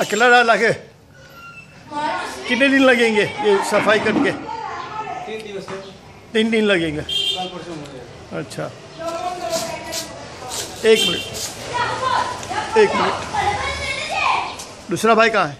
अकेला डाल लागे? कितने दिन लगेंगे ये सफ़ाई करके? तीन दिन लगेंगे। अच्छा। एक मिनट। एक मिनट। दूसरा भाई कहाँ है?